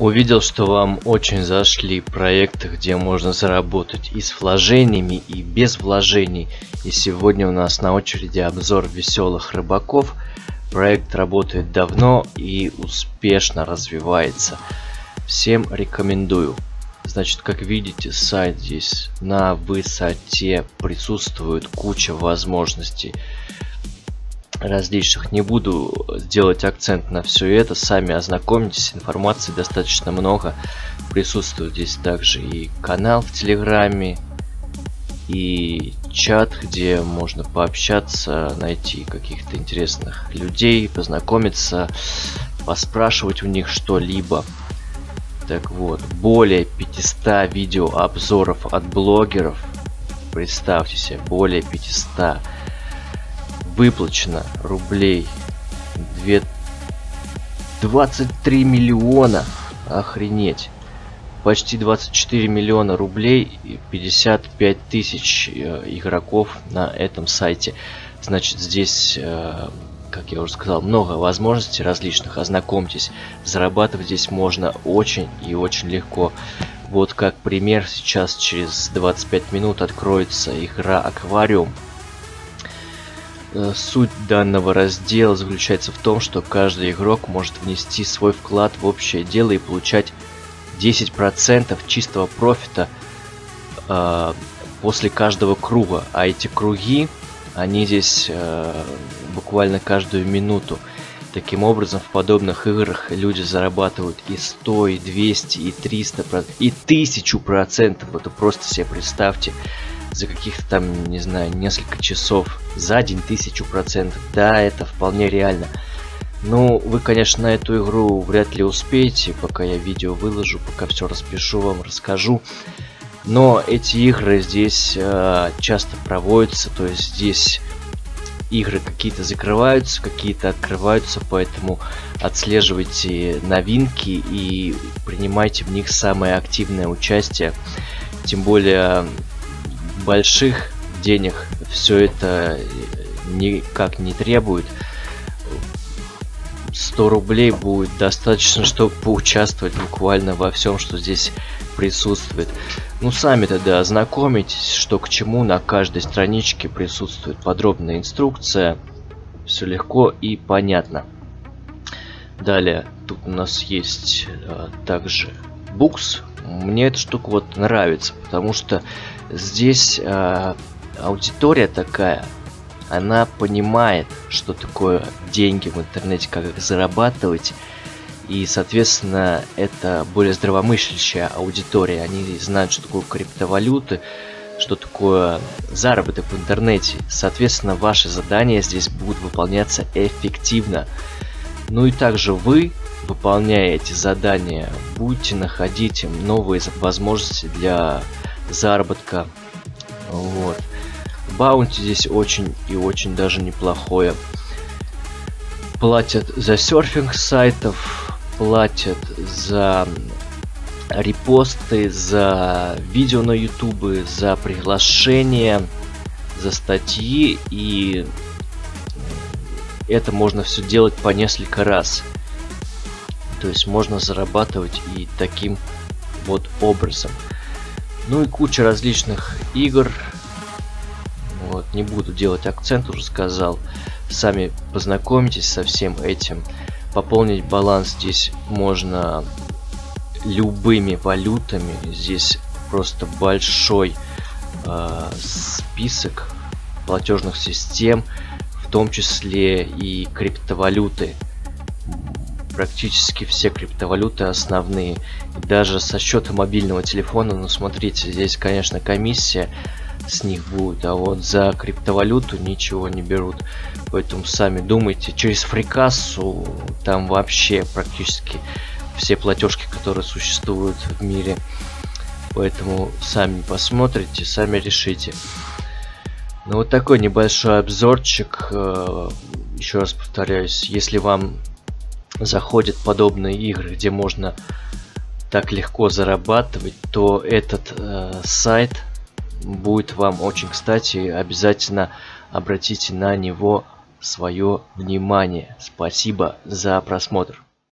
Увидел, что вам очень зашли проекты, где можно заработать и с вложениями, и без вложений. И сегодня у нас на очереди обзор веселых рыбаков. Проект работает давно и успешно развивается. Всем рекомендую. Значит, как видите, сайт здесь на высоте присутствует куча возможностей различных. Не буду делать акцент на все это, сами ознакомьтесь, информации достаточно много. Присутствует здесь также и канал в Телеграме, и чат, где можно пообщаться, найти каких-то интересных людей, познакомиться, поспрашивать у них что-либо. Так вот, более 500 видеообзоров от блогеров. Представьте себе, более 500 выплачено рублей 2... 23 миллиона. Охренеть. Почти 24 миллиона рублей и 55 тысяч э, игроков на этом сайте. Значит, здесь, э, как я уже сказал, много возможностей различных. Ознакомьтесь. Зарабатывать здесь можно очень и очень легко. Вот как пример, сейчас через 25 минут откроется игра Аквариум. Э, суть данного раздела заключается в том, что каждый игрок может внести свой вклад в общее дело и получать 10% чистого профита э, после каждого круга. А эти круги, они здесь э, буквально каждую минуту. Таким образом, в подобных играх люди зарабатывают и 100, и 200, и 300, и 1000%. Это просто себе представьте за каких-то там, не знаю, несколько часов за день тысячу процентов. Да, это вполне реально. Ну, вы, конечно, эту игру вряд ли успеете, пока я видео выложу, пока все распишу вам, расскажу. Но эти игры здесь э, часто проводятся, то есть здесь игры какие-то закрываются, какие-то открываются, поэтому отслеживайте новинки и принимайте в них самое активное участие. Тем более больших денег все это никак не требует. 100 рублей будет достаточно, чтобы поучаствовать буквально во всем, что здесь присутствует. Ну, сами тогда ознакомитесь, что к чему. На каждой страничке присутствует подробная инструкция. Все легко и понятно. Далее, тут у нас есть а, также букс. Мне эта штука вот нравится, потому что здесь э, аудитория такая, она понимает, что такое деньги в интернете, как их зарабатывать. И, соответственно, это более здравомыслящая аудитория. Они знают, что такое криптовалюты, что такое заработок в интернете. Соответственно, ваши задания здесь будут выполняться эффективно. Ну и также вы, выполняя эти задания, будете находить новые возможности для заработка. Вот. Баунти здесь очень и очень даже неплохое. Платят за серфинг сайтов, платят за репосты, за видео на ютубы, за приглашения, за статьи и это можно все делать по несколько раз. То есть можно зарабатывать и таким вот образом. Ну и куча различных игр. Вот, не буду делать акцент, уже сказал. Сами познакомитесь со всем этим. Пополнить баланс здесь можно любыми валютами. Здесь просто большой э, список платежных систем, в том числе и криптовалюты практически все криптовалюты основные. Даже со счета мобильного телефона, ну смотрите, здесь, конечно, комиссия с них будет, а вот за криптовалюту ничего не берут. Поэтому сами думайте, через фрикассу там вообще практически все платежки, которые существуют в мире. Поэтому сами посмотрите, сами решите. Ну вот такой небольшой обзорчик. Э, Еще раз повторяюсь, если вам заходят подобные игры, где можно так легко зарабатывать, то этот э, сайт будет вам очень кстати. Обязательно обратите на него свое внимание. Спасибо за просмотр.